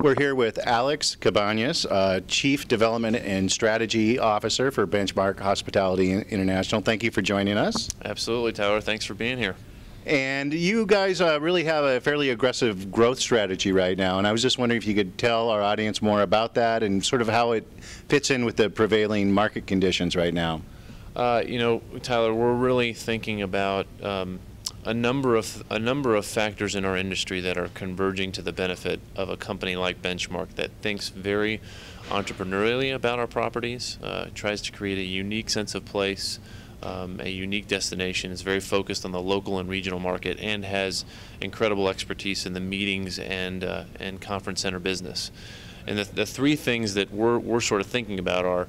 We're here with Alex Cabanas, uh, Chief Development and Strategy Officer for Benchmark Hospitality International. Thank you for joining us. Absolutely, Tyler. Thanks for being here. And you guys uh, really have a fairly aggressive growth strategy right now, and I was just wondering if you could tell our audience more about that and sort of how it fits in with the prevailing market conditions right now. Uh, you know, Tyler, we're really thinking about um, a number of a number of factors in our industry that are converging to the benefit of a company like Benchmark that thinks very entrepreneurially about our properties, uh, tries to create a unique sense of place, um, a unique destination, is very focused on the local and regional market, and has incredible expertise in the meetings and uh, and conference center business. And the, the three things that we're, we're sort of thinking about are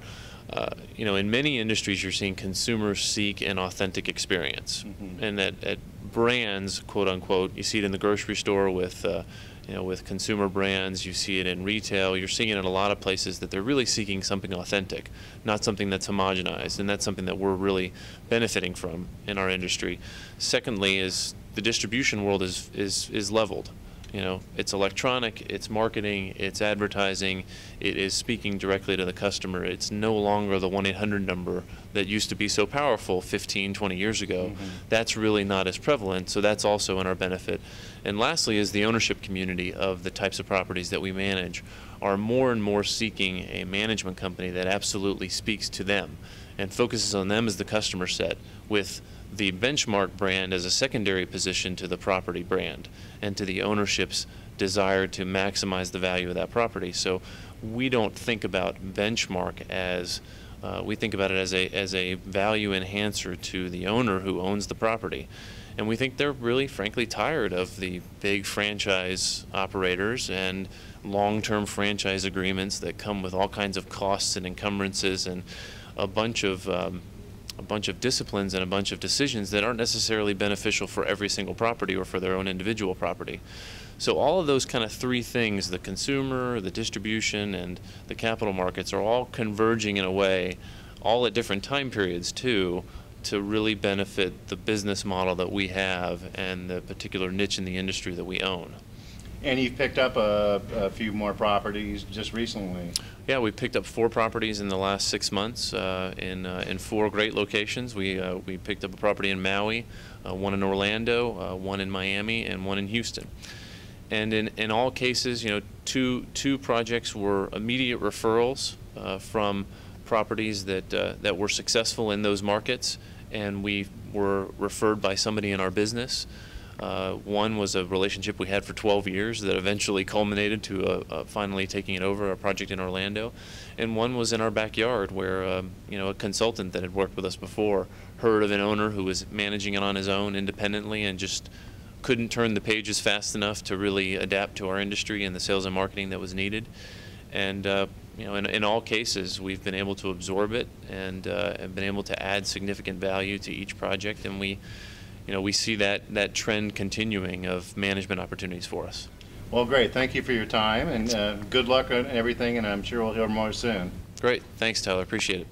uh, you know, in many industries, you're seeing consumers seek an authentic experience, Mhm. and at, at brands, quote unquote, you see it in the grocery store with, uh, you know, with consumer brands. You see it in retail. You're seeing it in a lot of places that they're really seeking something authentic, not something that's homogenized, and that's something that we're really benefiting from in our industry. Secondly, is the distribution world is is is leveled. You know, it's electronic, it's marketing, it's advertising, it is speaking directly to the customer. It's no longer the 1 800 number that used to be so powerful 15, 20 years ago. Mm-hmm. That's really not as prevalent, so that's also in our benefit. And lastly, is the ownership community of the types of properties that we manage are more and more seeking a management company that absolutely speaks to them and focuses on them as the customer set with the benchmark brand as a secondary position to the property brand and to the ownership's desire to maximize the value of that property. So we don't think about benchmark as uh, we think about it as a as a value enhancer to the owner who owns the property. And we think they're really, frankly, tired of the big franchise operators and long term franchise agreements that come with all kinds of costs and encumbrances and a bunch of um, a bunch of disciplines and a bunch of decisions that aren't necessarily beneficial for every single property or for their own individual property. So all of those kind of three things, the consumer, the distribution, and the capital markets are all converging in a way, all at different time periods too, to really benefit the business model that we have and the particular niche in the industry that we own. And you've picked up a, a few more properties just recently. Yeah, we picked up four properties in the last six months uh, in uh, in four great locations. We uh, we picked up a property in Maui, uh, one in Orlando, uh, one in Miami, and one in Houston. And in, in all cases, you know, two two projects were immediate referrals uh, from properties that uh, that were successful in those markets, and we were referred by somebody in our business. Uh, one was a relationship we had for 12 years that eventually culminated to uh uh finally taking it over, a project in Orlando. And one was in our backyard where, um, you know, a consultant that had worked with us before heard of an owner who was managing it on his own independently and just couldn't turn the pages fast enough to really adapt to our industry and the sales and marketing that was needed. And, uh, you know, in, in all cases, we've been able to absorb it and uh, have been able to add significant value to each project. And we, you know, we see that, that trend continuing of management opportunities for us. Well, great. Thank you for your time and uh, good luck on everything, and I'm sure we'll hear more soon. Great. Thanks, Tyler. Appreciate it.